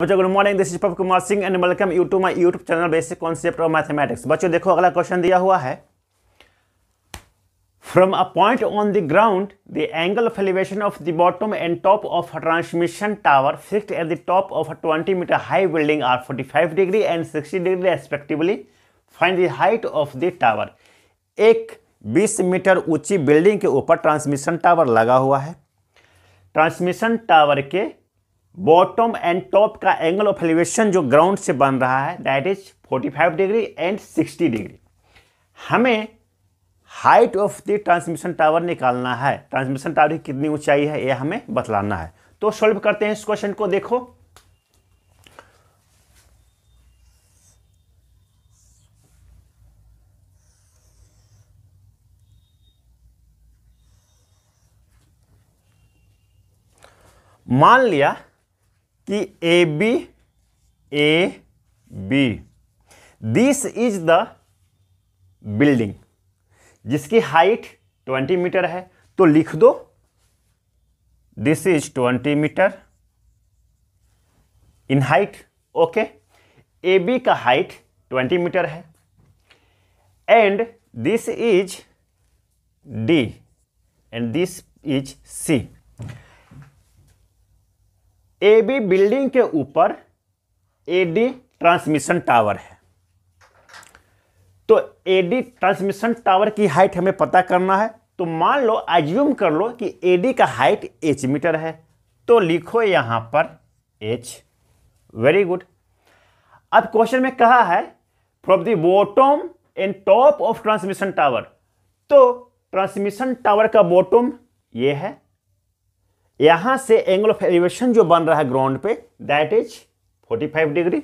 बच्चों good morning this is Pawan Kumar Singh and welcome you to my YouTube channel basic concept of mathematics बच्चों, देखो, अगला question दिया हुआ है। From a point on the ground the angle of elevation of the bottom and top of transmission tower fixed at the top of a 20 meter high building are 45 degree and 60 degree respectively find the height of the tower एक 20 metre ऊँची building के ऊपर transmission tower लगा हुआ है। Transmission tower के bottom and top का angle of elevation जो ग्राउंड से बन रहा है that is 45 degree and 60 degree हमें height of the transmission tower निकालना है। ट्रांसमिशन टावर की कितनी ऊंचाई है, यह हमें बतलाना है। तो सॉल्व करते हैं इस क्वेश्चन को, देखो। मान लिया कि A B A B this is the building जिसकी हाइट 20 मीटर है। तो लिख दो। This is 20 meter in height okay A B का हाइट 20 मीटर है। And this is D and this is C A B building के ऊपर A D transmission tower है। तो ए डी ट्रांसमिशन टावर की हाइट हमें पता करना है। तो मान लो एज्यूम कर लो कि ए डी का हाइट एच मीटर है। तो लिखो यहाँ पर एच वेरी गुड अब क्वेश्चन में कहा है from the bottom and top of transmission tower तो ट्रांसमिशन टावर का बॉटम ये है। यहाँ से एंगल ऑफ़ एलिवेशन जो बन रहा है ग्राउंड पे दैट इज़ 45 डिग्री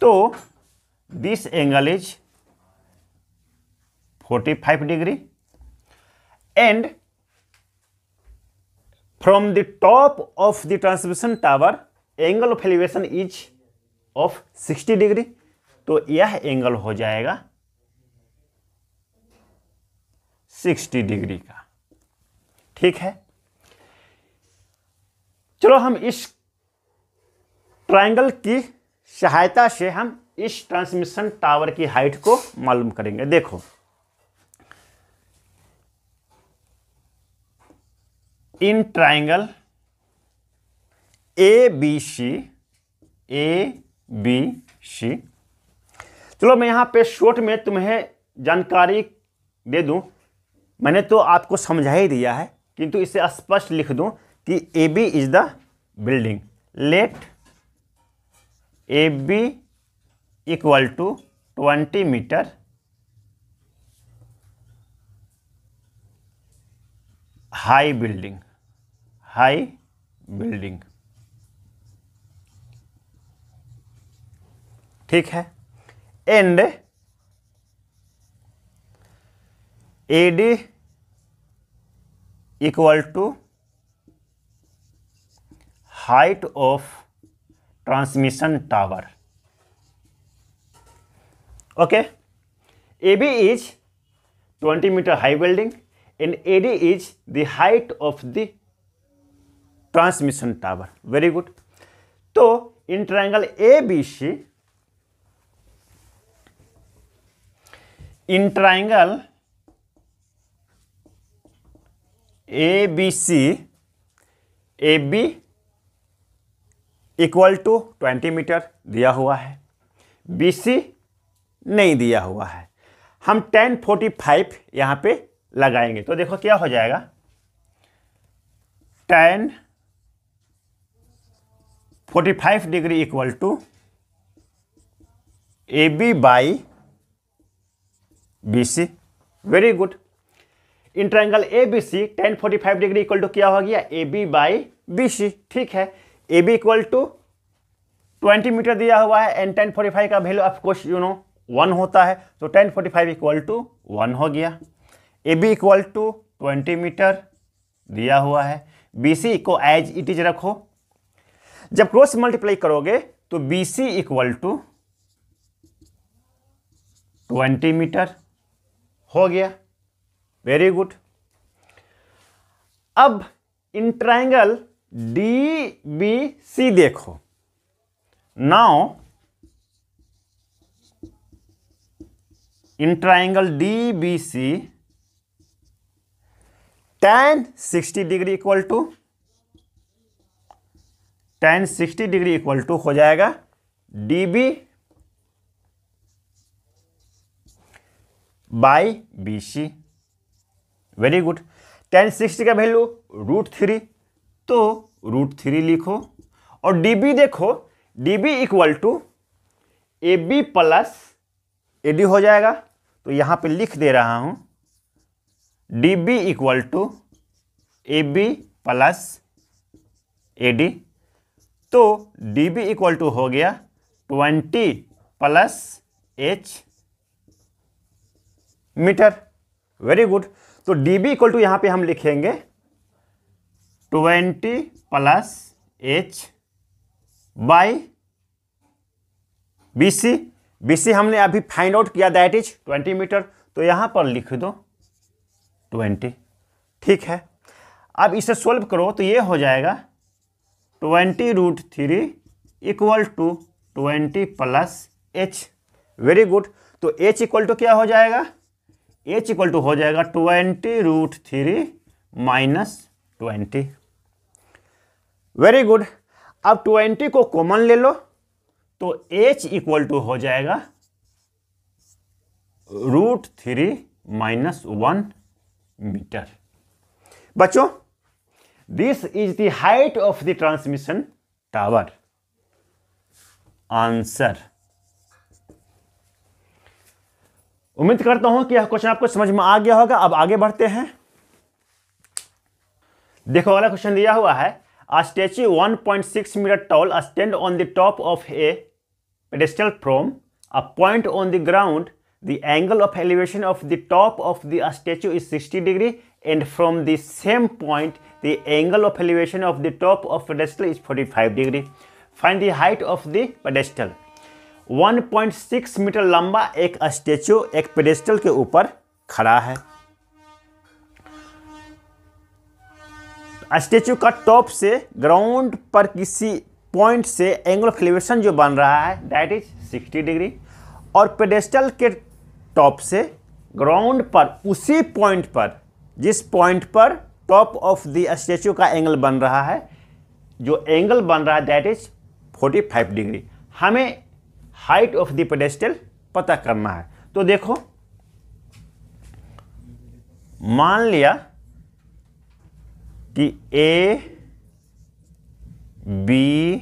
तो this angle is 45 degree and from the top of the transmission tower angle of elevation is of 60 degree तो यह एंगल हो जाएगा 60 डिग्री का। ठीक है? चलो हम इस ट्रायंगल की सहायता से हम इस ट्रांसमिशन टावर की हाइट को मालूम करेंगे। देखो। In triangle A, B, C, A, B, C. चलो मैं यहाँ पे शॉर्ट में तुम्हें जानकारी दे दूँ। मैंने तो आपको समझा ही दिया है, किंतु इसे स्पष्ट लिख दूँ। कि A B is the building let A B equal to twenty meter high building high building ठीक है? And A D equal to height of transmission tower. Okay? A B is 20 meter high building and A D is the height of the transmission tower. Very good तो in triangle A B C in triangle A B C A B equal to twenty meter दिया हुआ है। B सी नहीं दिया हुआ है। हम tan forty five यहाँ पे लगाएँगे। तो देखो क्या हो जाएगा। Tan forty five degree equal to A B by B C very good in triangle A B C tan forty five degree equal to क्या हो गया? A B by B C ठीक है। A B equal to twenty meter दिया हुआ है and tan forty five का value of course you know one होता है तो tan forty five equal to one हो गया। A B equal to twenty meter दिया हुआ है। बी सी को एज इट इज़ रखो। जब क्रॉस मल्टीप्लाई करोगे तो B C equal to twenty meter हो गया। वेरी गुड अब in triangle D B C देखो। Now in triangle D B C tan sixty degree equal to tan sixty degree equal to हो जाएगा D B by B C very good tan sixty का value root three तो root three लिखो और D B देखो D B equal to A B plus A D हो जाएगा। तो यहाँ पे लिख दे रहा हूँ D B equal to A B plus A D तो डी बी इक्वल टू हो गया twenty plus H meter very good तो डी बी इक्वल टू यहाँ पे हम लिखेंगे twenty plus H by B C B C हमने अभी फाइंड आउट किया दैट इज़ ट्वेंटी मीटर। तो यहाँ पर लिख दो ट्वेंटी। ठीक है। अब इसे सोल्व करो तो ये हो जाएगा twenty root three equal to twenty plus H. Very good. तो एच इक्वल टू क्या हो जाएगा? एच इक्वल टू हो जाएगा twenty root three minus twenty. Very good. अब ट्वेंटी को कॉमन ले लो तो एच इक्वल टू हो जाएगा root three minus one meter बच्चों this is the height of the transmission tower answer उम्मीद करता हूँ कि यह क्वेश्चन आपको समझ में आ गया होगा। अब आगे बढ़ते हैं। देखो वाला क्वेश्चन दिया हुआ है। A statue 1.6 meter tall stand on the top of a pedestal from a point on the ground. The angle of elevation of the top of the statue is 60 degree and from the same point the angle of elevation of the top of pedestal is 45 degree. Find the height of the pedestal. 1.6 meter लंबा एक statue एक pedestal के ऊपर खड़ा है statue का top से ground पर किसी पॉइंट से एंगल ऑफ़ एलिवेशन जो बन रहा है दैट इज़ 60 डिग्री और पेडेस्टल के टॉप से ग्राउंड पर, उसी पॉइंट पर, जिस पॉइंट पर टॉप ऑफ़ द स्टेचू का एंगल बन रहा है, जो एंगल बन रहा है दैट इज़ 45 डिग्री हमें हाइट ऑफ़ द पेडेस्टल पता करना है। तो देखो, मान लिया कि A B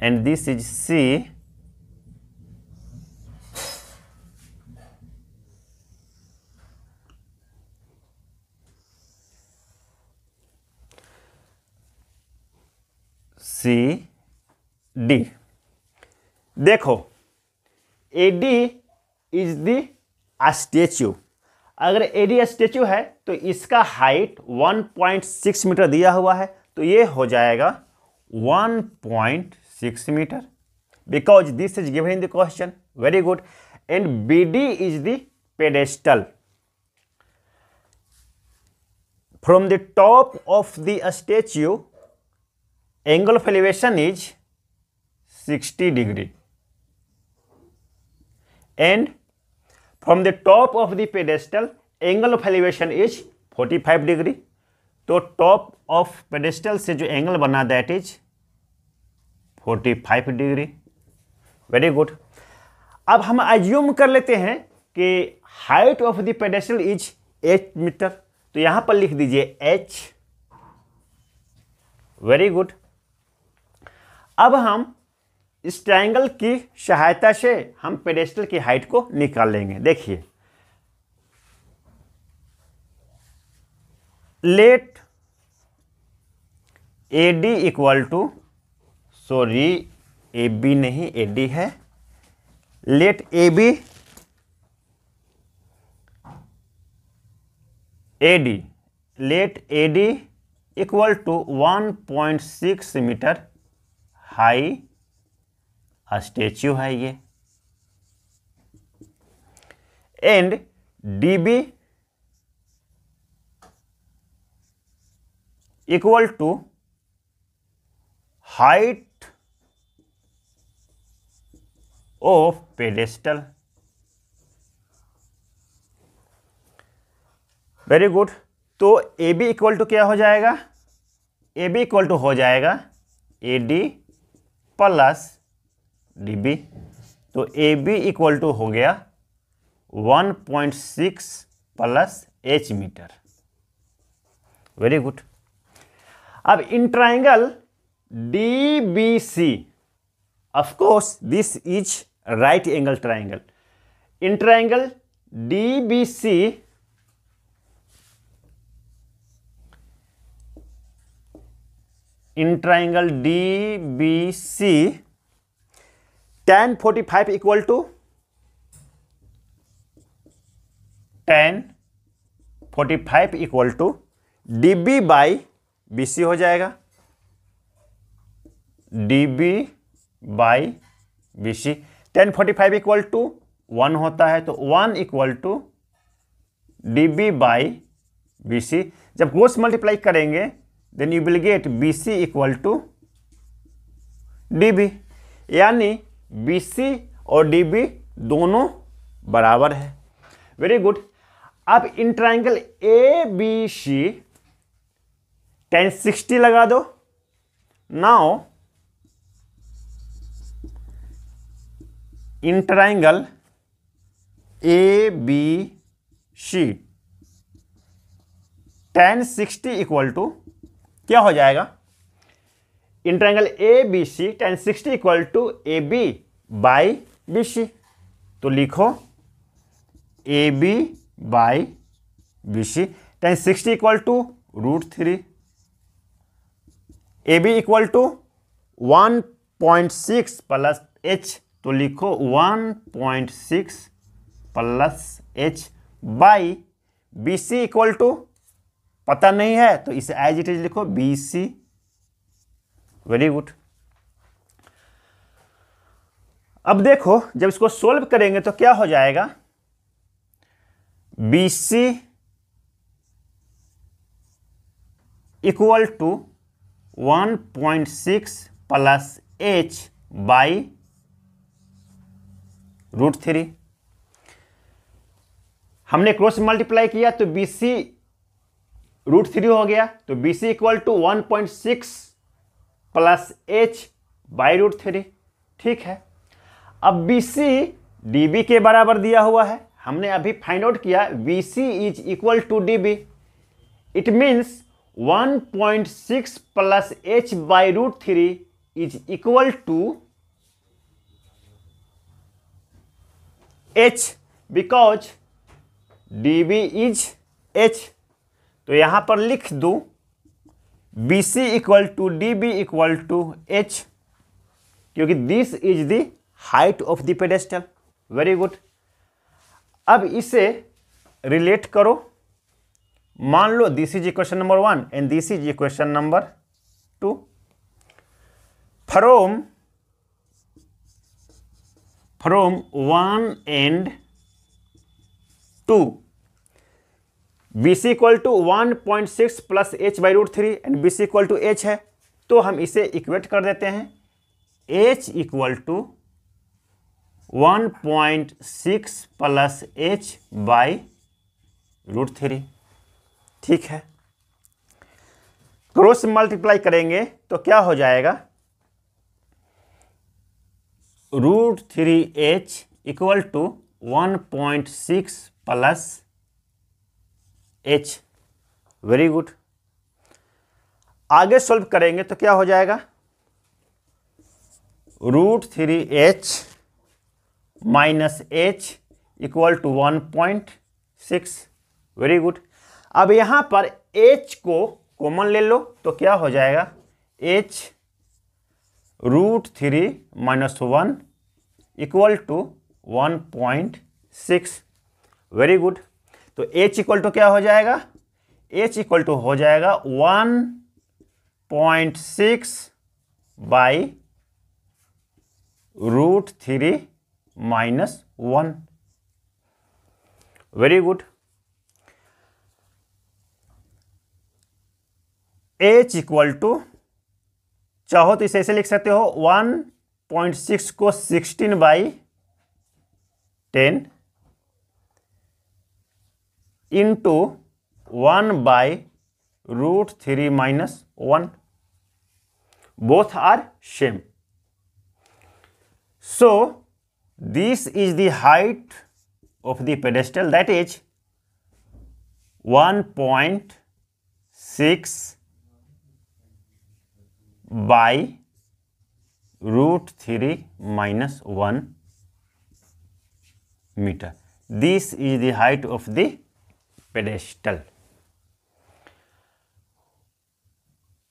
and this is C C D देखो A D is the statue अगर एडी स्टेच्यू है तो इसका हाइट 1.6 मीटर दिया हुआ है तो ये हो जाएगा 1.6 metre because this is given in the question very good and B D is the pedestal from the top of the statue angle of elevation is 60 degree. And from the top of the pedestal, angle of elevation is 45 degree. तो top of pedestal से जो angle बना that is 45 degree very good अब हम assume कर लेते हैं कि height of the pedestal is 8 metre तो यहाँ पर लिख दीजिए h. वेरी गुड अब हम इस ट्रायंगल की सहायता से हम पेडेस्टल की हाइट को निकाल लेंगे। देखिए। Let A D equal to sorry A B नहीं ए डी है। Let A B A D let A D equal to one point six metre high statue है ये। And D B equal to height of pedestal very good तो A B equal to क्या हो जाएगा? A B equal to हो जाएगा A D plus D B तो A B equal to हो गया 1.6 plus H metre very good अब in triangle D B C of course this is right angle triangle in triangle D B C in triangle DBC tan 45 equal to tan 45 equal to D B by B C हो जाएगा। D B by B C tan forty five equal to one होता है तो one equal to D B by B C जब cross multiply करेंगे then you will get B C equal to D B यानी C और B दोनों बराबर है। वेरी गुड अब in triangle A B C tan sixty लगा दो। Now in triangle A B C tan sixty equal to क्या हो जाएगा? In triangle A B C tan sixty equal to A B by B C तो लिखो A B by B C tan sixty equal to root three A B equal to one point six plus H तो लिखो one point six plus H by B C equal to पता नहीं है तो इसे as it is लिखो B C very good अब देखो, जब इसको सोल्व करेंगे तो क्या हो जाएगा? B C equal to one point six plus H by root three हमने क्रॉस मल्टीप्लाई किया तो बी सी रूट थ्री हो गया। तो B C equal to one point six plus H by root three ठीक है? अब बी सी डी बी के बराबर दिया हुआ है। हमने अभी फाइंड आउट किया B C is equal to D B it means one point six plus H by root three is equal to H because D B is H तो यहाँ पर लिख दू B C equal to D B equal to H क्योंकि this is the height of the pedestal very good अब इसे relate करो। मान लो this is equation number one and this is equation number two from from one and two B C equal to one point six plus H by root three and B C equal to H है। तो हम इसे equate कर देते हैं। H equal to one point six plus H by root three ठीक है। Cross multiply करेंगे तो क्या हो जाएगा? Root three H equal to one point six plus H very good आगे सॉल्व करेंगे तो क्या हो जाएगा? Root three H minus H equal to one point six very good अब यहाँ पर एच को कॉमन ले लो तो क्या हो जाएगा? H root three minus one equal to one point six very good तो एच इक्वल टू क्या हो जाएगा? एच इक्वल टू हो जाएगा one point six by root three minus one. Very good. H equal to, चाहो तो इसे ऐसे लिख सकते हो, वन पॉइंट सिक्स को sixteen by ten into one by root three minus one. Both are same so this is the height of the pedestal that is 1.6 by root 3 minus 1 meter this is the height of the pedestal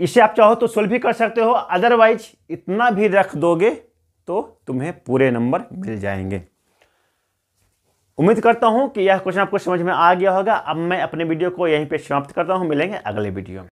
इसे आप चाहो तो solve भी कर सकते हो otherwise इतना भी रख दोगे तो तुम्हें पूरे नंबर मिल जाएँगे। उम्मीद करता हूँ कि यह क्वेश्चन आपको समझ में आ गया होगा। अब मैं अपने वीडियो को यहीं पे समाप्त करता हूँ। मिलेंगे अगले वीडियो में।